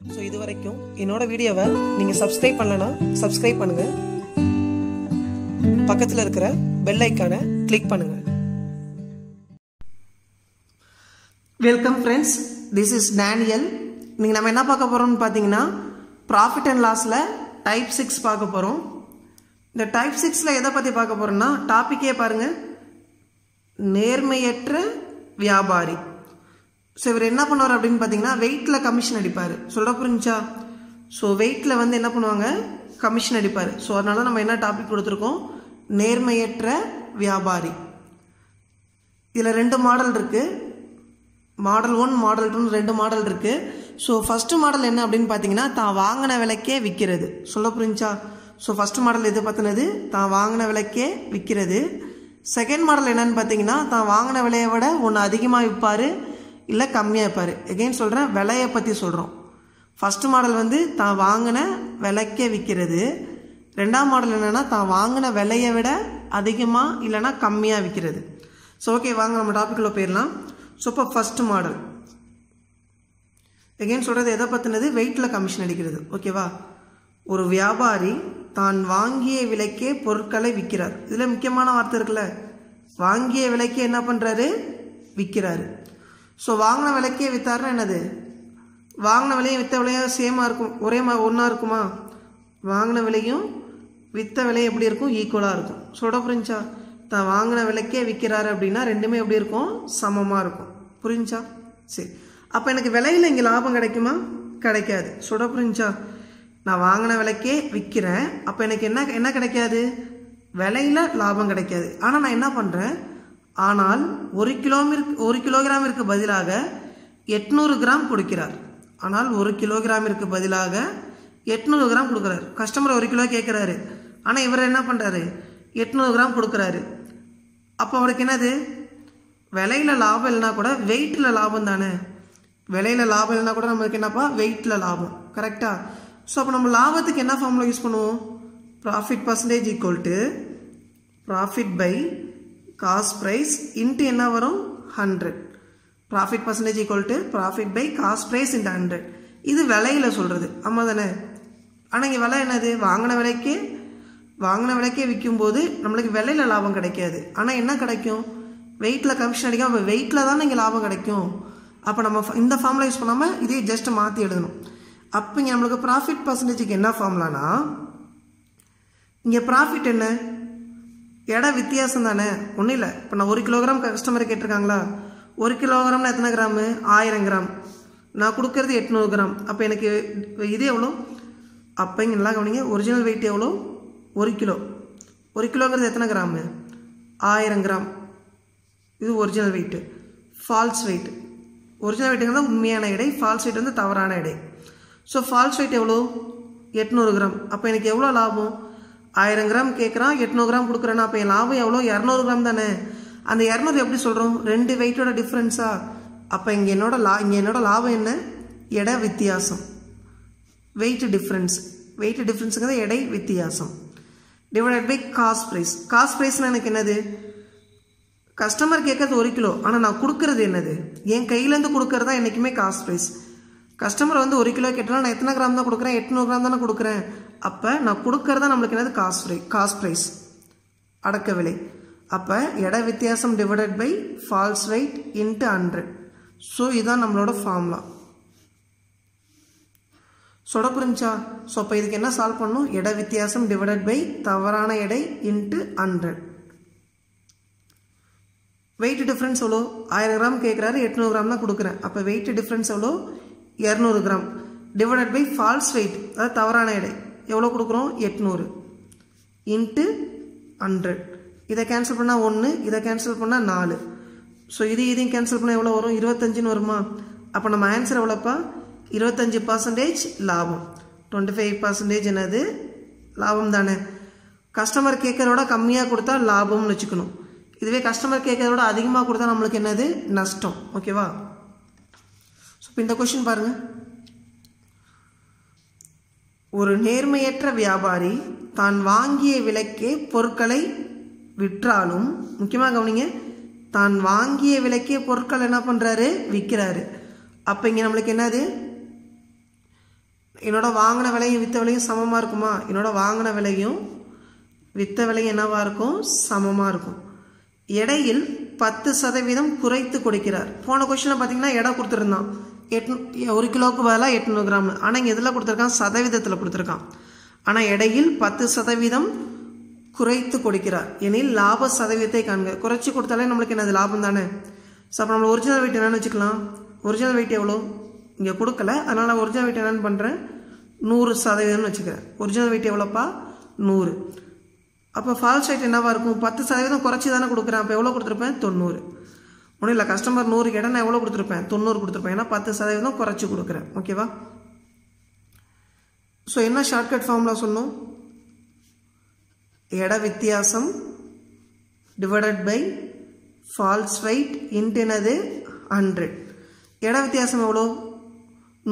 So இது வரைக்கும் என்னோட வீடியோவை நீங்கள் சப்ஸ்கிரைப் பண்ணலன்னா சப்ஸ்கிரைப் பண்ணுங்க. பக்கத்தில் இருக்கிற பெல் ஐக்கானை கிளிக் பண்ணுங்க. Welcome friends this is Daniel நீங்கள் நம்ம என்ன பார்க்க போகிறோம்னு பார்த்தீங்கன்னா ப்ராஃபிட் அண்ட் லாஸில் டைப் சிக்ஸ் பார்க்க போகிறோம் இந்த டைப் சிக்ஸில் எதை பற்றி பார்க்க போகிறோம்னா டாப்பிக்கே பாருங்கள் நேர்மையற்ற வியாபாரி. ஸோ இவர் என்ன பண்ணுவார் அப்படின்னு பார்த்தீங்கன்னா வெயிட்டில் கமிஷன் அடிப்பார். சொல்ல புரிஞ்சா ஸோ வெயிட்டில் வந்து என்ன பண்ணுவாங்க? கமிஷன் அடிப்பார். ஸோ அதனால நம்ம என்ன டாபிக் கொடுத்துருக்கோம்? நேர்மையற்ற வியாபாரி. இதில் ரெண்டு மாடல் இருக்குது மாடல் ஒன் மாடல் டூன்னு ரெண்டு மாடல் இருக்குது ஸோ ஃபஸ்ட்டு மாடல் என்ன அப்படின்னு பார்த்தீங்கன்னா தான் வாங்கின விலைக்கே விற்கிறது சொல்ல புரிஞ்சா ஸோ ஃபஸ்ட்டு மாடல் எது பார்த்தினது தான் வாங்கின விலைக்கே விற்கிறது செகண்ட் மாடல் என்னன்னு பார்த்தீங்கன்னா தான் வாங்கின விலையை விட ஒன்று அதிகமாக விற்பார் இல்லை கம்மியாக விற்பார் எகெயின் சொல்கிறேன் விலையை பற்றி சொல்கிறோம் ஃபஸ்ட்டு மாடல் வந்து தான் வாங்கின விலைக்கே விற்கிறது ரெண்டாம் மாடல் என்னென்னா தான் வாங்கின விலையை விட அதிகமாக இல்லைன்னா கம்மியாக விற்கிறது ஸோ ஓகே வாங்க நம்ம டாப்பிக்கில் போயிடலாம். ஸோ இப்போ ஃபஸ்ட்டு மாடல் எகெயின் சொல்கிறது எதை பற்றினது வெயிட்டில் கமிஷன் அடிக்கிறது. ஓகேவா ஒரு வியாபாரி தான் வாங்கிய விலைக்கே பொருட்களை விற்கிறார் இதில் முக்கியமான வார்த்தை இருக்குல்ல? வாங்கிய விலைக்கே என்ன பண்ணுறாரு விற்கிறாரு ஸோ வாங்கின விலைக்கே விற்றாருன்னா என்னது? வாங்கின விலையும் விற்ற விலையும் சேமாக இருக்கும். ஒரே மா ஒன்றா இருக்குமா? வாங்கின விலையும் விற்ற விலையும் எப்படி இருக்கும்? ஈக்குவலாக இருக்கும். சொல்ல புரிஞ்சா? தான் வாங்கின விலைக்கே விற்கிறாரு அப்படின்னா ரெண்டுமே எப்படி இருக்கும்? சமமாக இருக்கும். புரிஞ்சா? சரி. அப்போ எனக்கு விலையில் இங்கே லாபம் கிடைக்குமா? கிடைக்காது. சுட புரிஞ்சா? நான் வாங்கின விலைக்கே விற்கிறேன் அப்போ எனக்கு என்ன என்ன கிடைக்காது? விலையில் லாபம் கிடைக்காது. ஆனால் நான் என்ன பண்ணுறேன் ஆனால் ஒரு கிலோமிற்கு ஒரு கிலோகிராமிற்கு பதிலாக எட்நூறு கிராம் கொடுக்கிறார். ஆனால் ஒரு கிலோகிராமிற்கு பதிலாக எட்நூறு கிராம் கொடுக்குறாரு. கஸ்டமர் ஒரு கிலோ கேட்குறாரு. ஆனால் இவர் என்ன பண்ணுறாரு எட்நூறு கிராம் கொடுக்குறாரு. அப்போ அவருக்கு என்னது? விலையில் லாபம் இல்லைனா கூட வெயிட்டில் லாபம் தானே. விலையில் லாபம் இல்லைனா கூட நம்மளுக்கு என்னப்பா? வெயிட்டில் லாபம். கரெக்டாக ஸோ அப்போ நம்ம லாபத்துக்கு என்ன ஃபார்முலா யூஸ் பண்ணுவோம்? Profit percentage equal to profit by cost price into என்ன வரும்? Hundred profit percentage equal to profit by cost price into hundred இது விலையில் சொல்கிறது ஆமாம் தானே? ஆனால் இங்கே விலை என்னது? வாங்கின விலைக்கே வாங்கின விலைக்கே விற்கும்போது நம்மளுக்கு விலையில் லாபம் கிடைக்காது. ஆனால் என்ன கிடைக்கும்? வெயிட்டில் கமிஷன் அடிக்கும். அப்போ வெயிட்டில் தான் இங்கே லாபம் கிடைக்கும். அப்போ நம்ம இந்த ஃபார்முலா யூஸ் பண்ணாமல் இதே ஜஸ்ட் மாற்றி எழுதணும். அப்போ இங்கே நம்மளுக்கு ப்ராஃபிட் பர்சன்டேஜுக்கு என்ன ஃபார்முலானா இங்கே ப்ராஃபிட் என்ன? எடை வித்தியாசம் தானே? ஒன்றும் இல்லை. இப்போ நான் ஒரு கிலோகிராம் கஸ்டமர் கேட்டிருக்காங்களா? ஒரு கிலோகிராம்னா எத்தனை கிராமு ஆயிரம் கிராம் நான் கொடுக்கறது எட்நூறு கிராம் அப்போ எனக்கு இது எவ்வளோ? அப்போ இங்கே நல்லா கவனிங்க. ஒரிஜினல் வெயிட் எவ்வளோ? ஒரு கிலோ ஒரு கிலோங்கிறது எத்தனை கிராமு ஆயிரம் கிராம் இது original weight false weight original வெயிட்டுங்கிறது உண்மையான எடை ஃபால்ஸ் வெயிட் வந்து தவறான எடை. ஸோ ஃபால்ஸ் வெயிட் எவ்வளோ? எட்நூறு கிராம் அப்போ எனக்கு எவ்வளோ லாபம்? ஆயிரம் கிராம் கேட்குறான் எட்நூறு கிராம் கொடுக்குறேன்னா அப்போ என் லாபம் எவ்வளோ இரநூறு கிராம் தானே. அந்த இரநூறு எப்படி சொல்கிறோம் ரெண்டு வெயிட்டோட டிஃப்ரென்ஸா அப்போ இங்கே என்னோட லா இங்கே என்னோட லாபம் என்ன? எடை வித்தியாசம். வெயிட் டிஃப்ரென்ஸ் வெயிட் டிஃப்ரென்ஸுங்கிறது எடை வித்தியாசம். Divided by cost price cost ப்ரைஸ்னால் எனக்கு என்னது? கஸ்டமர் கேட்கறது ஒரு கிலோ. ஆனால் நான் கொடுக்கறது என்னது? என் கையிலேருந்து கொடுக்கறது தான் என்றைக்குமே காஸ்ட் ப்ரைஸ் கஸ்டமர் வந்து ஒரு கிலோ கேட்டாலும் நான் எத்தனை கிராம் தான் கொடுக்குறேன்? எட்நூறு கிராம் தானே கொடுக்குறேன். அப்போ நான் கொடுக்குறதா நம்மளுக்கு என்னது? காஸ்ட் ப்ரை காஸ்ட் ப்ரைஸ் அடக்க விலை. அப்போ எடை வித்தியாசம் divided by false weight into hundred so இதுதான் நம்மளோட ஃபார்முலா சொட புரிஞ்சா? ஸோ அப்போ இதுக்கு என்ன சால்வ் பண்ணும் எடை வித்தியாசம் டிவைடட் பை தவறான எடை இன்ட்டு ஹண்ட்ரட் வெயிட் டிஃப்ரென்ஸ் எவ்வளோ? ஆயிரம் கிராம் கேட்குறாரு எட்நூறு கிராம் தான் கொடுக்குறேன். அப்போ வெயிட் டிஃப்ரென்ஸ் எவ்வளோ? இரநூறு gram. Divided by false weight அதாவது தவறான எடை. எவ்வளோ கொடுக்குறோம்? எட்நூறு. இன்ட்டு ஹண்ட்ரட் இதை கேன்சல் பண்ணால் ஒன்று இதை கேன்சல் பண்ணால் நாலு. ஸோ இது இதையும் கேன்சல் பண்ணால் எவ்வளோ வரும்? இருபத்தஞ்சுன்னு வருமா? அப்போ நம்ம ஆன்சர் எவ்வளோப்பா இருபத்தஞ்சி பர்சன்டேஜ் லாபம். டுவெண்ட்டி ஃபைவ் பர்சன்டேஜ் என்னது? லாபம் தானே. கஸ்டமர் கேட்குறதோட கம்மியாக கொடுத்தா லாபம்னு வச்சுக்கணும். இதுவே கஸ்டமர் கேட்குறதோட அதிகமாக கொடுத்தா நம்மளுக்கு என்னது? நஷ்டம். ஓகேவா இப்போ இந்த கொஷின் பாருங்கள் ஒரு நேர்மையற்ற வியாபாரி தான் வாங்கிய விலைக்கே பொருட்களை விற்றாலும் முக்கியமாக கவனிங்க தான் வாங்கிய விலைக்கே பொருட்கள் என்ன பண்ணுறாரு விற்கிறாரு அப்போ இங்கே நம்மளுக்கு என்னது? என்னோட வாங்கின விலையும் விற்ற விலையும் சமமாக இருக்குமா? என்னோட வாங்கின விலையும் விற்ற விலையும் என்னவாக இருக்கும்? சமமாக இருக்கும். எடையில் பத்து சதவீதம் குறைத்து கொடுக்கிறார். போன கொஸ்டினில் பார்த்தீங்கன்னா எடை கொடுத்துருந்தான் எட்நூ ஒரு கிலோவுக்கு பதிலாக எட்நூறு கிராம். ஆனால் இங்கே எதில் கொடுத்துருக்கான்? சதவீதத்தில் கொடுத்துருக்கான். ஆனால் இடையில் பத்து சதவீதம் குறைத்து கொடுக்கிறார். எனில் லாப சதவீதத்தை காண்க. குறைச்சி கொடுத்தாலே நம்மளுக்கு என்னது? லாபம் தானே. ஸோ அப்போ நம்ம ஒரிஜினல் வெயிட் என்னென்னு வச்சுக்கலாம். ஒரிஜினல் வெயிட் எவ்வளோ? இங்கே கொடுக்கல. அதனால் ஒரிஜினல் வெயிட் என்னென்னு பண்ணுறேன் நூறு சதவீதம்னு வச்சுக்கிறேன். ஒரிஜினல் வெயிட் எவ்வளோப்பா? நூறு. அப்போ ஃபால்ஸ் வெயிட் என்னவாக இருக்கும்? பத்து சதவீதம் குறைச்சி தானே கொடுக்குறேன். அப்போ எவ்வளோ கொடுத்துருப்பேன்? தொண்ணூறு. ஒன்றும் இல்லை கஸ்டமர் நூறு கேட்டால் நான் எவ்வளோ கொடுத்துருப்பேன்? தொண்ணூறு கொடுத்துருப்பேன். ஏன்னா பத்து சதவீதம் குறைச்சி கொடுக்குறேன். ஓகேவா ஸோ என்ன ஷார்ட்கட் ஃபார்முலா சொன்னோம் எடை வித்தியாசம் டிவைடட் பை ஃபால்ஸ் வெயிட் இன்டெனது ஹண்ட்ரட் எடை வித்தியாசம் எவ்வளோ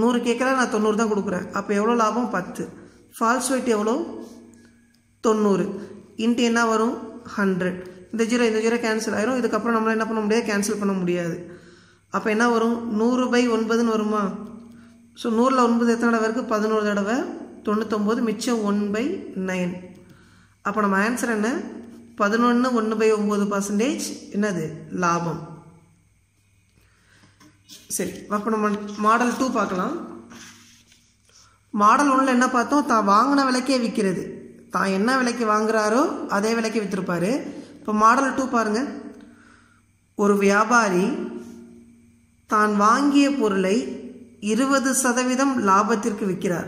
நூறு கேட்குறா நான் தொண்ணூறு தான் கொடுக்குறேன். அப்போ எவ்வளோ லாபம்? பத்து. ஃபால்ஸ் வெயிட் எவ்வளோ தொண்ணூறு. இன்ட்டு என்ன வரும்? ஹண்ட்ரட் இந்த ஜீரோ இந்த ஜீரோ கேன்சல் ஆயிரும். இதுக்கப்புறம் நம்மளால் என்ன பண்ண முடியாது? கேன்சல் பண்ண முடியாது. அப்போ என்ன வரும்? நூறு பை ஒன்பதுன்னு வருமா? ஸோ நூறில் ஒன்பது எத்தனை தடவை இருக்குது பதினோரு தடவை. தொண்ணூத்தொம்பது மிச்சம் ஒன் பை நைன் அப்போ நம்ம ஆன்சர் என்ன? பதினொன்று ஒன்று பை ஒம்பது பர்சன்டேஜ் என்னது? லாபம். சரி அப்போ நம்ம மாடல் டூ பார்க்கலாம். மாடல் ஒன்றில் என்ன பார்த்தோம்? தான் வாங்கின விலைக்கே விற்கிறது தான் என்ன விலைக்கு வாங்குறாரோ அதே விலைக்கு விற்றுருப்பாரு இப்போ மாடல் டூ பாருங்க. ஒரு வியாபாரி தான் வாங்கிய பொருளை இருபது சதவீதம் லாபத்திற்கு விற்கிறார்.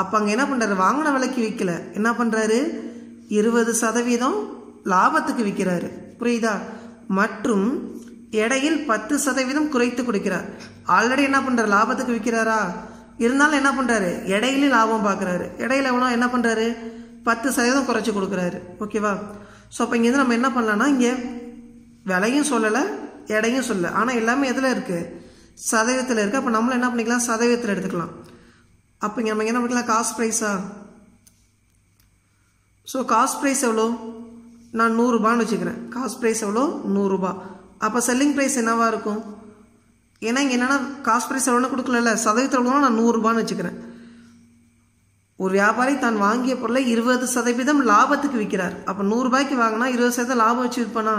அப்போ அங்கே என்ன பண்ணுறாரு வாங்கின விலைக்கு விற்கல என்ன பண்ணுறாரு இருபது சதவீதம் லாபத்துக்கு விற்கிறாரு. புரியுதா? மற்றும் எடையில் பத்து சதவீதம் குறைத்து கொடுக்கிறார். ஆல்ரெடி என்ன பண்ணுறாரு லாபத்துக்கு விற்கிறாரா? இருந்தாலும் என்ன பண்ணுறாரு இடையிலும் லாபம் பார்க்குறாரு. இடையில எவ்வளோ என்ன பண்ணுறாரு பத்து சதவீதம் குறைச்சி கொடுக்குறாரு. ஓகேவா ஸோ அப்போ இங்கேருந்து நம்ம என்ன பண்ணலாம்னா இங்கே விலையும் சொல்லலை எடையும் சொல்லலை. ஆனால் எல்லாமே எதில் இருக்குது சதவீதத்தில் இருக்குது அப்போ நம்மளும் என்ன பண்ணிக்கலாம்? சதவீதத்தில் எடுத்துக்கலாம். அப்போ இங்கே நம்ம என்ன பண்ணிக்கலாம்? காஸ்ட் ப்ரைஸா ஸோ காஸ்ட் ப்ரைஸ் எவ்வளோ? நான் நூறுரூபான்னு வச்சுக்கிறேன். காஸ்ட் ப்ரைஸ் எவ்வளோ? நூறுரூபா அப்போ செல்லிங் ப்ரைஸ் என்னவா இருக்கும்? ஏன்னா இங்கே என்னென்னா காஸ்ட் ப்ரைஸ் எவ்வளோன்னு கொடுக்கல சதவீதத்தில் எவ்வளோ நான் நூறுரூபான்னு வச்சுக்கிறேன். ஒரு வியாபாரி தான் வாங்கிய பொருளை இருபது சதவீதம் லாபத்துக்கு விற்கிறார். அப்போ நூறுரூபாய்க்கு வாங்கினா இருபது சதவீதம் லாபம் வச்சு விற்பனா?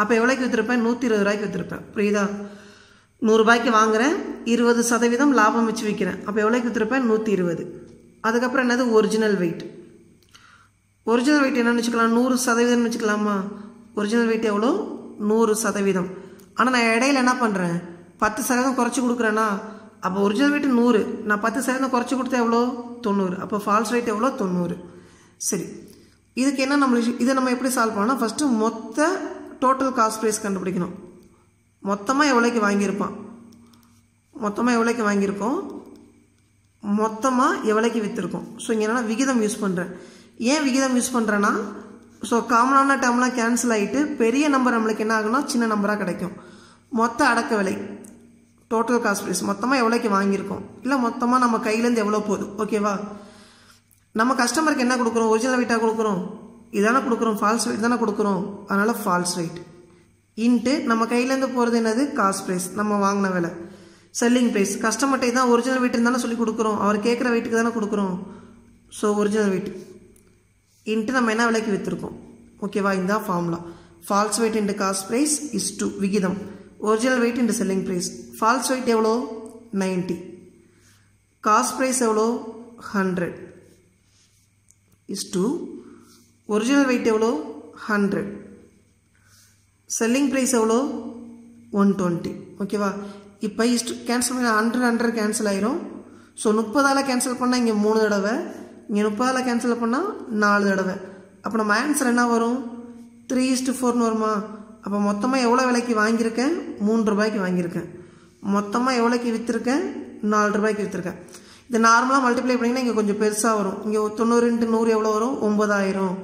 அப்போ எவ்வளோக்கு விற்றுருப்பேன் நூற்றி இருபது ரூபாய்க்கு விற்றுருப்பேன் புரியுதா? நூறுரூபாய்க்கு வாங்குறேன் இருபது சதவீதம் லாபம் வச்சு விற்கிறேன் அப்போ எவ்வளோக்கு விற்றுருப்பேன் நூற்றி இருபது. அதுக்கப்புறம் என்னது? ஒரிஜினல் வெயிட் ஒரிஜினல் வெயிட் என்னென்னு வச்சுக்கலாம். நூறு சதவீதம்னு வச்சுக்கலாமா? ஒரிஜினல் வெயிட் எவ்வளோ நூறு சதவீதம். ஆனால் நான் இடையில என்ன பண்ணுறேன் பத்து சதவீதம் குறைச்சி கொடுக்குறேன்னா அப்போ ஒரிஜினல் வெயிட் நூறு. நான் பத்து சதவீதம் குறைச்சி கொடுத்தா எவ்வளோ? தொண்ணூறு. அப்போ ஃபால்ஸ் ரேட் எவ்வளோ? தொண்ணூறு. சரி. இதுக்கு என்ன நம்ம இதை நம்ம எப்படி சால்வ் பண்ணோம்னா ஃபஸ்ட்டு மொத்த டோட்டல் காஸ்ட் ப்ரைஸ் கண்டுபிடிக்கணும். மொத்தமாக எவ்வளோக்கு வாங்கியிருப்பான்? மொத்தமாக எவ்வளோக்கு வாங்கியிருக்கோம்? மொத்தமாக எவ்வளோக்கு விற்றுருக்கோம் ஸோ இங்கே என்னென்னா விகிதம் யூஸ் பண்ணுறேன் ஏன் விகிதம் யூஸ் பண்ணுறேன்னா ஸோ காமனான டேர்ம்லாம் கேன்சல் ஆகிட்டு பெரிய நம்பர் நம்மளுக்கு என்ன ஆகுனா சின்ன நம்பராக கிடைக்கும். மொத்த அடக்க விலை. டோட்டல் காஸ்ட் ப்ரைஸ் மொத்தமாக எவ்வளோக்கு வாங்கியிருக்கோம்? இல்லை மொத்தமாக நம்ம கையிலேருந்து எவ்வளோ போகுது? ஓகேவா நம்ம கஸ்டமருக்கு என்ன கொடுக்குறோம்? ஒரிஜினல் வெயிட்டாக கொடுக்குறோம். இதானே கொடுக்குறோம். ஃபால்ஸ் வெயிட் தானே கொடுக்குறோம். அதனால் ஃபால்ஸ் வெயிட் இன்ட்டு நம்ம கையிலேருந்து போகிறது என்னது? காஸ்ட் ப்ரைஸ் நம்ம வாங்கின விலை. செல்லிங் ப்ரைஸ் கஸ்டமர்கிட்ட தான் ஒரிஜினல் வெயிட் தானே சொல்லி கொடுக்குறோம். அவர் கேட்குற வெயிட்டுக்கு தானே கொடுக்குறோம். ஸோ ஒரிஜினல் வெயிட் இன்ட்டு நம்ம என்ன விலைக்கு விற்றுருக்கோம் ஓகேவா இந்த formula false weight into cost price is to விகிதம். Original weight into selling price false weight எவ்வளோ? நைன்ட்டி காஸ்ட் ப்ரைஸ் எவ்வளோ? Hundred is to original weight எவ்வளோ? ஹண்ட்ரட் செல்லிங் ப்ரைஸ் எவ்வளோ? ஒன் டுவெண்ட்டி ஓகேவா இப்போ இஸ்ட் கேன்சல் பண்ணி ஹண்ட்ரட் ஹண்ட்ரட் கேன்சல் ஆயிரும். ஸோ முப்பதால் கேன்சல் பண்ணால் இங்கே மூணு தடவை. இங்கே முப்பதால் கேன்சல் பண்ணால் நாலு தடவை. அப்போ நம்ம ஆன்சர் என்ன வரும்? த்ரீ இஸ்ட்டு ஃபோர்னு வருமா? அப்போ மொத்தமாக எவ்வளோ விலைக்கு வாங்கியிருக்கேன்? மூன்று ரூபாய்க்கு வாங்கியிருக்கேன். மொத்தமாக எவ்வளோக்கு விற்றுருக்கேன் நாலு ரூபாய்க்கு விற்றுருக்கேன் இது நார்மலாக மல்டிப்ளை பண்ணிங்கன்னா இங்கே கொஞ்சம் பெருசாக வரும். இங்கே தொண்ணூறு இன்ட்டு நூறு எவ்வளோ வரும்? ஒம்பதாயிரம்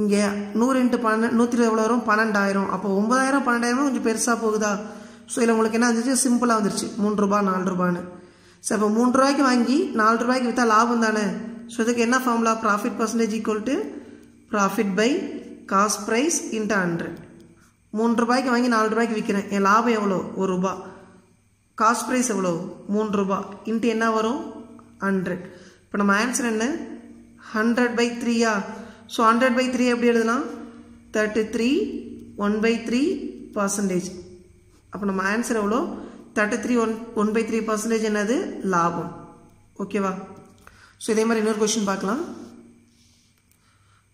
இங்கே நூறு இன்ட்டு பன்னெண்டு நூற்றி எவ்வளோ வரும்? பன்னெண்டாயிரம். அப்போ ஒம்பதாயிரம் பன்னெண்டாயிரம் கொஞ்சம் பெருசாக போகுதா? ஸோ இதில் உங்களுக்கு என்ன வந்துச்சு சிம்பிளாக வந்துருச்சு. மூன்று ரூபா நாலு ரூபான்னு. சரி இப்போ மூன்று ரூபாய்க்கு வாங்கி நாலு ரூபாய்க்கு விற்றா லாபம் தானே? ஸோ இதுக்கு என்ன formula profit percentage equal to profit by cost price into hundred மூன்று ரூபாய்க்கு வாங்கி நாலு ரூபாய்க்கு விற்கிறேன் என் லாபம் எவ்வளோ? ஒரு ரூபா. காஸ்ட் ப்ரைஸ் எவ்வளோ? மூன்று ரூபா. இன்ட்டு என்ன வரும்? ஹண்ட்ரட் இப்போ நம்ம ஆன்சர் என்ன? ஹண்ட்ரட் பை த்ரீயா ஸோ ஹண்ட்ரட் பை த்ரீ எப்படி எழுதலாம்? Thirty three one by three percentage அப்போ நம்ம ஆன்சர் எவ்வளோ? Thirty three one one by three percentage என்னது? லாபம். ஓகேவா ஸோ இதே மாதிரி இன்னொரு கொஷின் பார்க்கலாம்.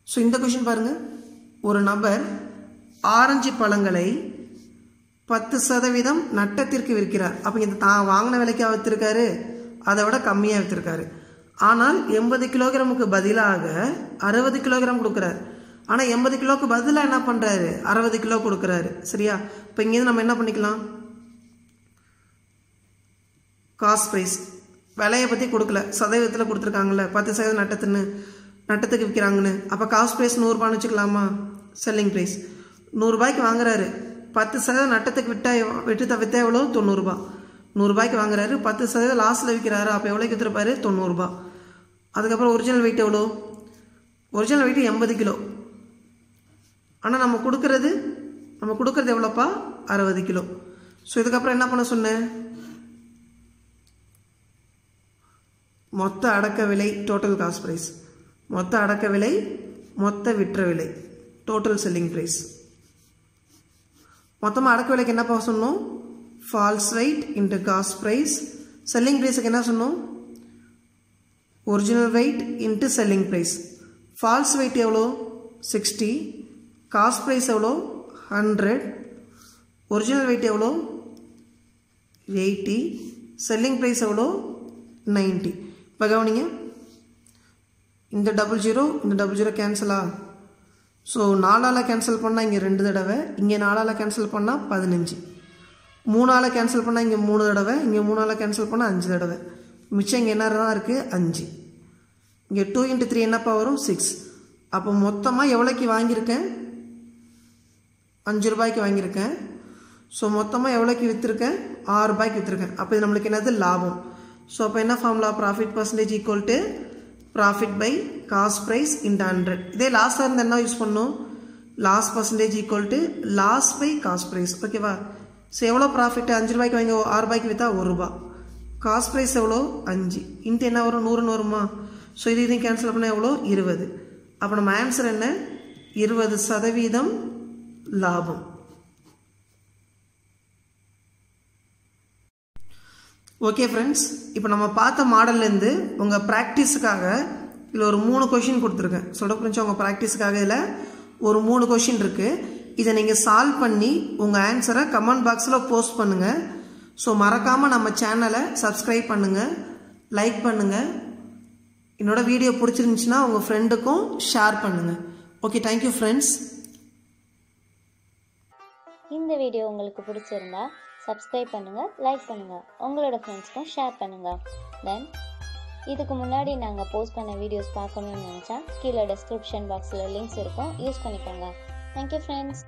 ஸோ இந்த கொஷின் பாருங்கள் ஒரு நபர் ஆரஞ்சு பழங்களை பத்து சதவீதம் நட்டத்திற்கு விற்கிறார். அப்போ இந்த தான் வாங்கின விலைக்காக விற்றுருக்காரு அதை விட கம்மியாக விற்றுருக்காரு ஆனால் எண்பது கிலோகிராமுக்கு பதிலாக அறுபது கிலோகிராம் கொடுக்குறாரு. ஆனால் எண்பது கிலோக்கு பதிலாக என்ன பண்ணுறாரு அறுபது கிலோ கொடுக்குறாரு. சரியா? இப்போ இங்கேருந்து நம்ம என்ன பண்ணிக்கலாம்? Cost price. விலையை பற்றி கொடுக்கல. சதவீதத்தில் கொடுத்துருக்காங்கல்ல. பத்து சதவீதம் நட்டத்துன்னு நட்டத்துக்கு விற்கிறாங்கன்னு அப்போ காஸ்ட் ப்ரைஸ் நூறுரூபான்னு வச்சுக்கலாமா? Selling price. நூறுரூபாய்க்கு வாங்குறாரு. பத்து சதவீதம் நட்டத்துக்கு விட்டா விட்டு தவித்தா எவ்வளோ தொண்ணூறுரூபா நூறுரூபாய்க்கு வாங்குறாரு. பத்து சதவீதம் லாஸில் விற்கிறாரு அப்போ எவ்வளோக்கு விற்றுருப்பாரு தொண்ணூறுரூபா அதுக்கப்புறம் ஒரிஜினல் வெயிட் எவ்வளோ ஒரிஜினல் வெயிட் எண்பது கிலோ. ஆனால் நம்ம கொடுக்கறது நம்ம கொடுக்கறது எவ்வளோப்பா? அறுபது கிலோ. ஸோ இதுக்கப்புறம் என்ன பண்ண சொன்னேன் மொத்த அடக்க விலை டோட்டல் காஸ்ட் ப்ரைஸ் மொத்த அடக்க விலை மொத்த விற்ற விலை. டோட்டல் செல்லிங் ப்ரைஸ் மொத்தமாக அடக்க விலைக்கு என்னப்பா சொன்னோம் false weight into cost price selling ப்ரைஸுக்கு என்ன சொன்னோம் original weight into selling price false weight எவ்வளோ சிக்ஸ்டி காஸ்ட் ப்ரைஸ் எவ்வளோ ஹண்ட்ரட் ஒரிஜினல் வெயிட் எவ்வளோ எயிட்டி செல்லிங் ப்ரைஸ் எவ்வளோ நைன்ட்டி இப்போ கவனிங்க இந்த டபுள் ஜீரோ இந்த டபுள் ஜீரோ கேன்சலா ஸோ நாலால் கேன்சல் பண்ணால் இங்கே ரெண்டு தடவை இங்கே நாலால் கேன்சல் பண்ணால் பதினஞ்சு. மூணால் கேன்சல் பண்ணால் இங்கே மூணு தடவை இங்கே மூணால் கேன்சல் பண்ணால் அஞ்சு தடவை. மிச்சம் இங்கே என்ன தான் இருக்குது அஞ்சு. இங்கே டூ இன்ட்டு த்ரீ என்னப்பா வரும்? சிக்ஸ் அப்போ மொத்தமாக எவ்வளோக்கு வாங்கியிருக்கேன்? அஞ்சு ரூபாய்க்கு வாங்கியிருக்கேன். ஸோ மொத்தமாக எவ்வளோக்கு விற்றுருக்கேன் ஆறு ரூபாய்க்கு விற்றுருக்கேன் அப்போ இது நம்மளுக்கு என்னது? லாபம். ஸோ அப்போ என்ன formula profit percentage equal to profit by cost price into hundred இதே லாஸ்ட்டாக இருந்தால் என்ன யூஸ் பண்ணணும் loss percentage equal to loss by cost price ஓகேவா ஸோ எவ்வளோ ப்ராஃபிட் அஞ்சு ரூபாய்க்கு வாங்கி ஆறு ரூபாய்க்கு விற்றா ஒரு ரூபா. காஸ்ட் ப்ரைஸ் எவ்வளோ அஞ்சு. இன்ட்டு என்ன வரும்? நூறுன்னு வருமா ஸோ இது இதையும் கேன்சல் பண்ணால் எவ்வளோ இருபது. அப்போ நம்ம ஆன்சர் என்ன? இருபது சதவீதம் லாபம். ஓகே ஃப்ரெண்ட்ஸ் இப்போ நம்ம பார்த்த மாடல்லேருந்து உங்கள் ப்ராக்டிஸுக்காக இதில் ஒரு மூணு கொஷின் கொடுத்துருக்கேன். சொல்ல புரிஞ்சு உங்கள் ப்ராக்டிஸுக்காக இதில் ஒரு மூணு கொஷின் இருக்குது இதை நீங்கள் சால்வ் பண்ணி உங்கள் ஆன்சரை கமெண்ட் பாக்ஸில் போஸ்ட் பண்ணுங்கள் ஸோ மறக்காமல் நம்ம சேனலை சப்ஸ்கிரைப் பண்ணுங்கள் லைக் பண்ணுங்கள் என்னோட வீடியோ பிடிச்சிருந்துச்சின்னா உங்கள் ஃப்ரெண்டுக்கும் ஷேர் பண்ணுங்கள் ஓகே தேங்க்யூ ஃப்ரெண்ட்ஸ் இந்த வீடியோ உங்களுக்கு பிடிச்சிருந்தா சப்ஸ்கிரைப் பண்ணுங்கள் லைக் பண்ணுங்கள் உங்களோட ஃப்ரெண்ட்ஸ்க்கும் ஷேர் பண்ணுங்கள் தென் இதுக்கு முன்னாடி நாங்கள் போஸ்ட் பண்ண வீடியோஸ் பார்க்கணும்னு நினச்சா கீழே டெஸ்கிரிப்ஷன் பாக்ஸில் லிங்க்ஸ் இருக்கும். யூஸ் பண்ணிக்கோங்க. Thank you friends